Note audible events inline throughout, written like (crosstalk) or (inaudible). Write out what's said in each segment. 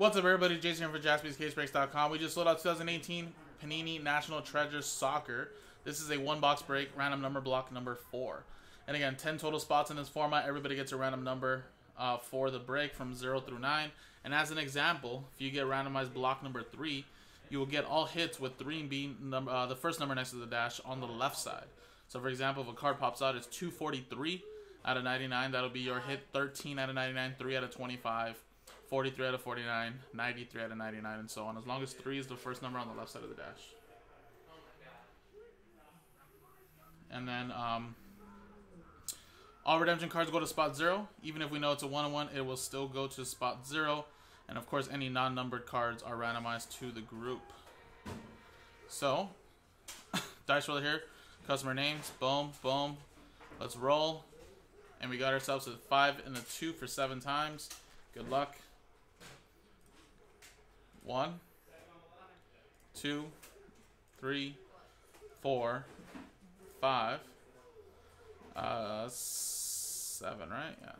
What's up, everybody? Jason here for JaspysCaseBreaks.com. We just sold out 2018 Panini National Treasure Soccer. This is a one-box break, random number block number four. And again, 10 total spots in this format. Everybody gets a random number uh, for the break from 0 through 9. And as an example, if you get randomized block number 3, you will get all hits with 3 being uh, the first number next to the dash on the left side. So, for example, if a card pops out, it's 243 out of 99. That'll be your hit 13 out of 99, 3 out of 25. 43 out of 49, 93 out of 99, and so on, as long as 3 is the first number on the left side of the dash. And then um, all redemption cards go to spot 0. Even if we know it's a 1-on-1, it will still go to spot 0. And of course, any non-numbered cards are randomized to the group. So, (laughs) dice roller here, customer names, boom, boom. Let's roll. And we got ourselves a 5 and a 2 for 7 times. Good luck. One, two, three, four, five, uh, seven, right? Yeah.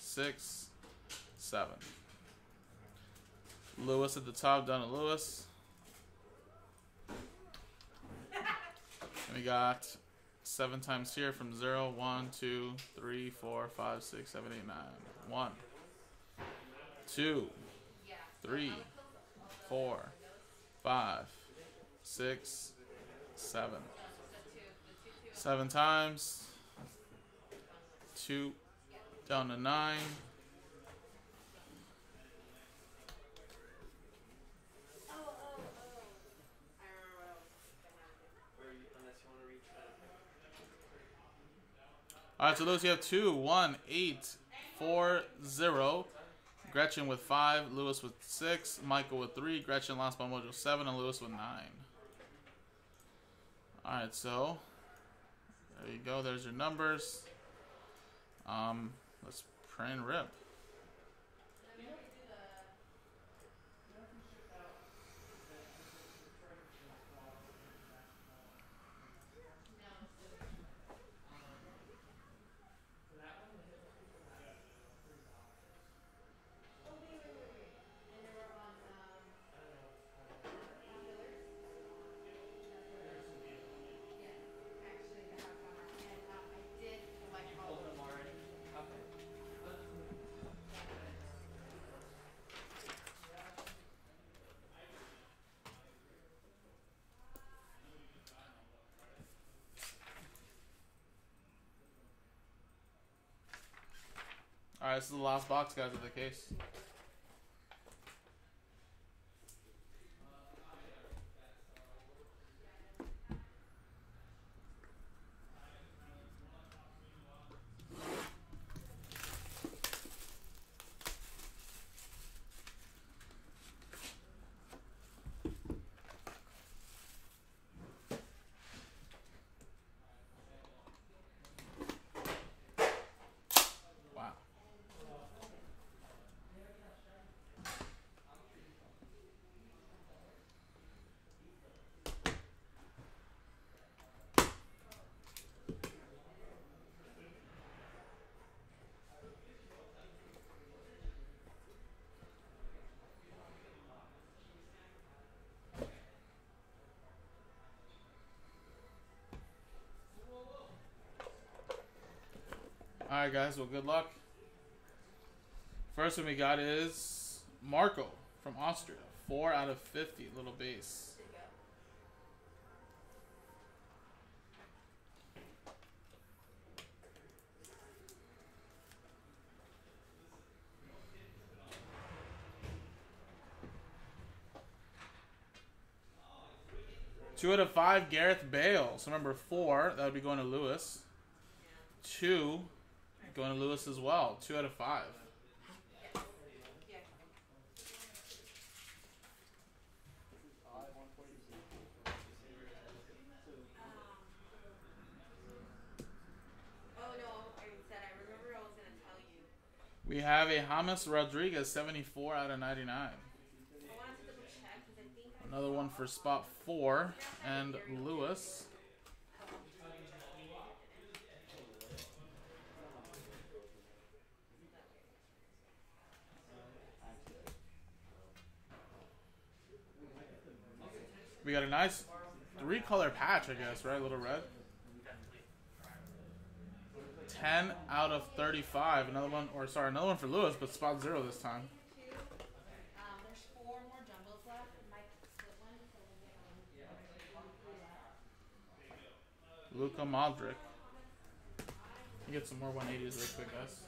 Six, seven. Lewis at the top, done at Lewis. And we got seven times here from zero, one, two, three, four, five, six, seven, eight, nine. One, two, three, four, five, six, seven. Seven times. Two down to nine. All right, so those you have two, one, eight, four, zero. Gretchen with five, Lewis with six, Michael with three, Gretchen last by Mojo seven, and Lewis with nine. All right, so there you go. There's your numbers. Um, let's print rip. Alright, this is the last box, guys, of the case. Alright, guys, well, good luck. First one we got is Marco from Austria. 4 out of 50, little base. Two out of five, Gareth Bale. So number four, that would be going to Lewis. Two, going to Lewis as well. Two out of five. We have a James Rodriguez, 74 out of 99. I wanted to double check because I think I Another one for spot four, and Lewis. We got a nice three color patch, I guess, right? A little red. 10 out of 35. Another one, or sorry, another one for Lewis, but spot zero this time. Luka Modric. Get some more 180s real quick, guys.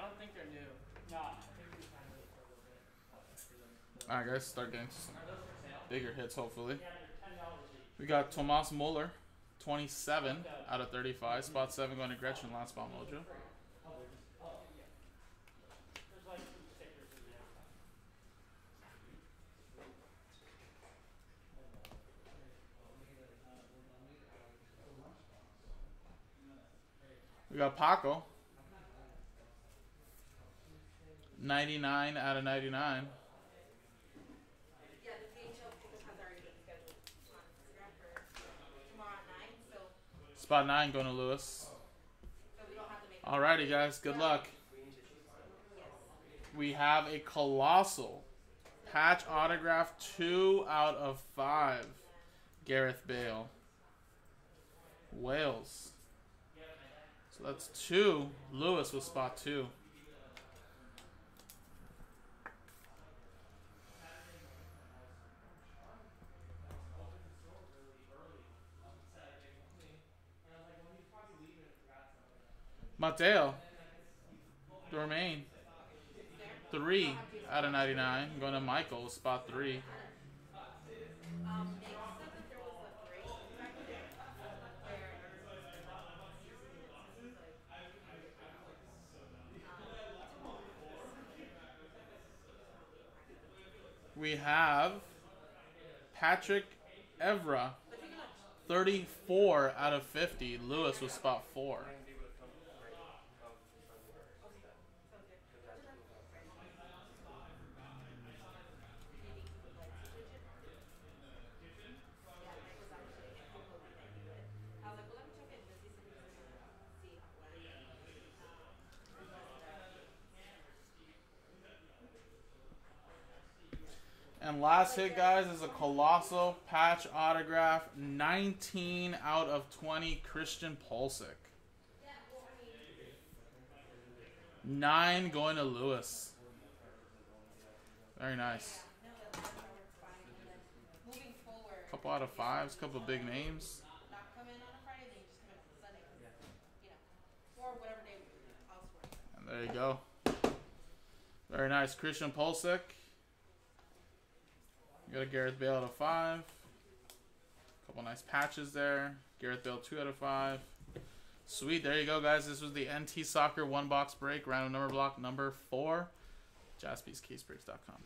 I don't think they're new. No, I think we kind of wait for a little bit. Alright, guys, start getting some bigger hits, hopefully. We got Tomas Muller, 27 out of 35. Spot 7 going to Gretchen, last spot mojo. We got Paco. 99 out of 99. Yeah, the DHL pickup has already been scheduled on Instagram for tomorrow at nine, so Spot 9 going to Lewis. Alrighty, guys, good luck. We have a colossal patch autograph, 2 out of 5. Gareth Bale. Wales. So that's 2. Lewis with spot 2. Mateo. Dormain. Three out of 99. Going to Michael, spot three. We have Patrick Evra. 34 out of 50. Lewis was spot four. And last hit, guys, is a colossal patch autograph. 19 out of 20. Christian Pulisic. Nine going to Lewis. Very nice. Couple out of fives. Couple big names. And there you go. Very nice. Christian Pulisic. Got a Gareth Bale out of five. A Couple nice patches there. Gareth Bale two out of five. Sweet. There you go, guys. This was the NT Soccer one box break, random number block number four. JaspysCaseBreaks.com.